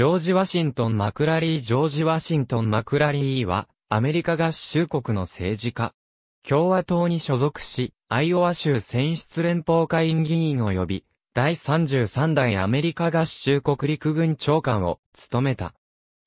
ジョージ・ワシントン・マクラリー・ジョージ・ワシントン・マクラリーは、アメリカ合衆国の政治家。共和党に所属し、アイオワ州選出連邦会員議員及び、第33代アメリカ合衆国陸軍長官を務めた。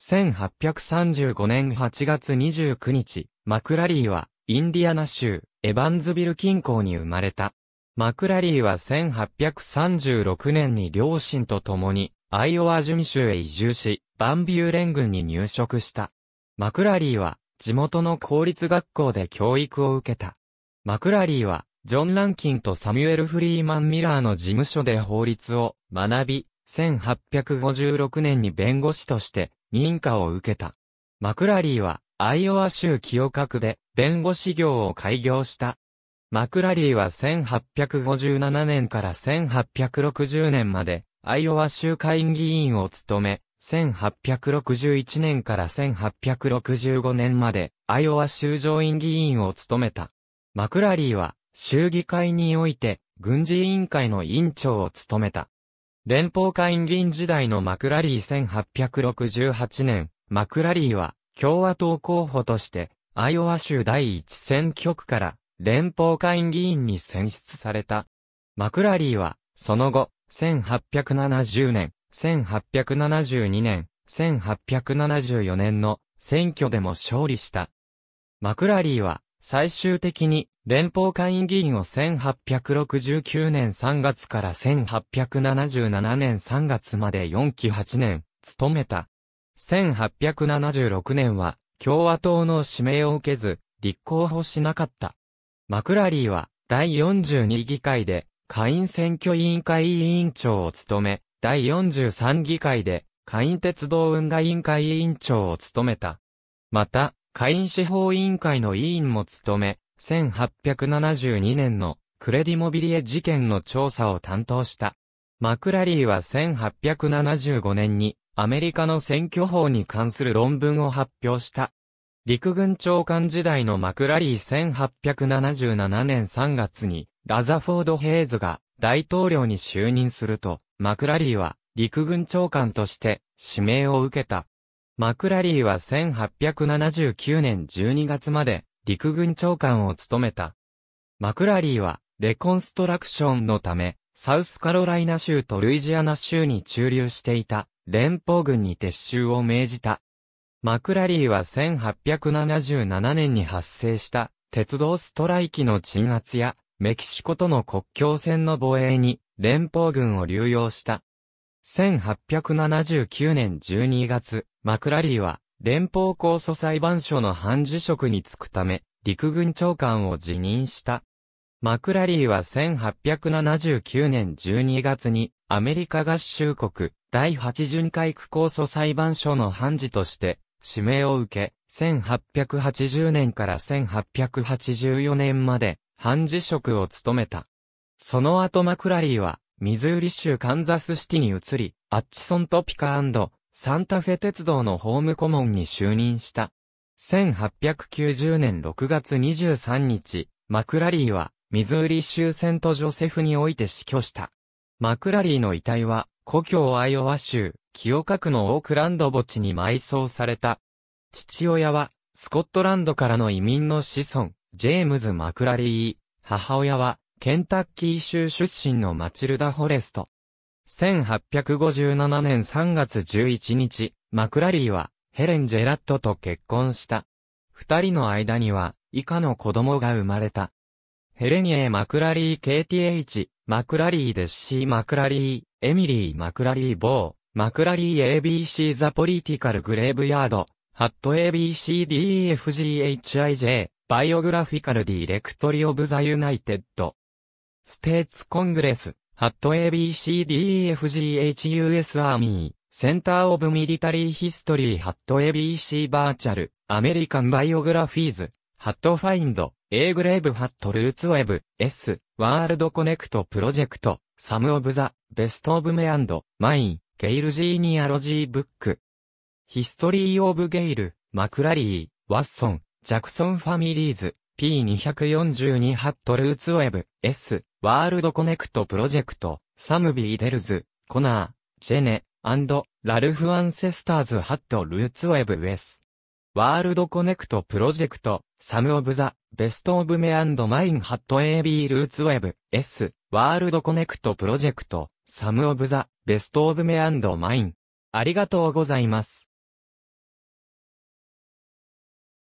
1835年8月29日、マクラリーは、インディアナ州、エヴァンズビル近郊に生まれた。マクラリーは1836年に両親と共に、アイオワ準州へ移住し、バンビュー連軍に入植した。マクラリーは、地元の公立学校で教育を受けた。マクラリーは、ジョン・ランキンとサミュエル・フリーマン・ミラーの事務所で法律を学び、1856年に弁護士として認可を受けた。マクラリーは、アイオワ州清覚で弁護士業を開業した。マクラリーは1857年から1860年まで、アイオワ州会員議員を務め、1861年から1865年まで、アイオワ州上院議員を務めた。マクラリーは、州議会において、軍事委員会の委員長を務めた。連邦会員議員時代のマクラリー1868年、マクラリーは共和党候補として、アイオワ州第一選挙区から連邦会員議員に選出された。マクラリーは、その後、1870年、1872年、1874年の選挙でも勝利した。マクラリーは、最終的に連邦会議員を1869年3月から1877年3月まで4期8年、務めた。1876年は、共和党の指名を受けず、立候補しなかった。マクラリーは、第42議会で、下院選挙委員会委員長を務め、第43議会で、下院鉄道運河委員会委員長を務めた。また、下院司法委員会の委員も務め、1872年のクレディモビリエ事件の調査を担当した。マクラリーは1875年にアメリカの選挙法に関する論文を発表した。陸軍長官時代のマクラリー1877年3月にラザフォード・ヘイズが大統領に就任すると、マクラリーは陸軍長官として指名を受けた。マクラリーは1879年12月まで陸軍長官を務めた。マクラリーは、レコンストラクションのため、サウスカロライナ州とルイジアナ州に駐留していた、連邦軍に撤収を命じた。マクラリーは1877年に発生した鉄道ストライキの鎮圧やメキシコとの国境線の防衛に連邦軍を流用した。1879年12月、マクラリーは連邦控訴裁判所の判事職に就くため、陸軍長官を辞任した。マクラリーは1879年12月にアメリカ合衆国第8巡回区控訴裁判所の判事として指名を受け、1880年から1884年まで判事職を務めた。その後マクラリーはミズーリ州カンザスシティに移り、アッチソントピカサンタフェ鉄道のホーム顧問に就任した。1890年6月23日、マクラリーは、ミズーリ州セントジョセフにおいて死去した。マクラリーの遺体は、故郷アイオワ州、キーオカックのオークランド墓地に埋葬された。父親は、スコットランドからの移民の子孫、ジェームズ・マクラリー。母親は、ケンタッキー州出身のマチルダ・フォレスト。1857年3月11日、マクラリーはヘレン・ジェラットと結婚した。二人の間には以下の子供が生まれた。ヘレニエ・マクラリー KTH、マクラリーデッシー・マクラリー、エミリー・マクラリー・ボー、マクラリー ABC The Political Graveyard、ハット ABCDEFGHIJ、 Biographical Directory of the United。ステーツ・コングレス、ハット ABCDEFGHUS アーミー、センターオブミリタリーヒストリーハット ABC バーチャル、アメリカンバイオグラフィーズ、ハットファインド、A グレーブハットルーツウェブ、S、ワールドコネクトプロジェクト、サムオブザ、ベストオブメアンド、マイン、ゲイルジーニアロジーブック。ヒストリーオブゲイル、マクラリー、ワッソン、ジャクソンファミリーズ、P242 ハットルーツウェブ、S、ワールドコネクトプロジェクト、サムビーデルズ、コナー、ジェネ、ラルフ・アンセスターズ・ハット・ルーツ・ウェブ・ウェス。ワールド・コネクト・プロジェクト、サム・オブ・ザ・ベスト・オブ・メ・アンド・マイン・ハット・ AB ルーツ・ウェブ・ S。ワールド・コネクト・プロジェクト、サム・オブ・ザ・ベスト・オブ・メ・アンド・マイン。ありがとうございます。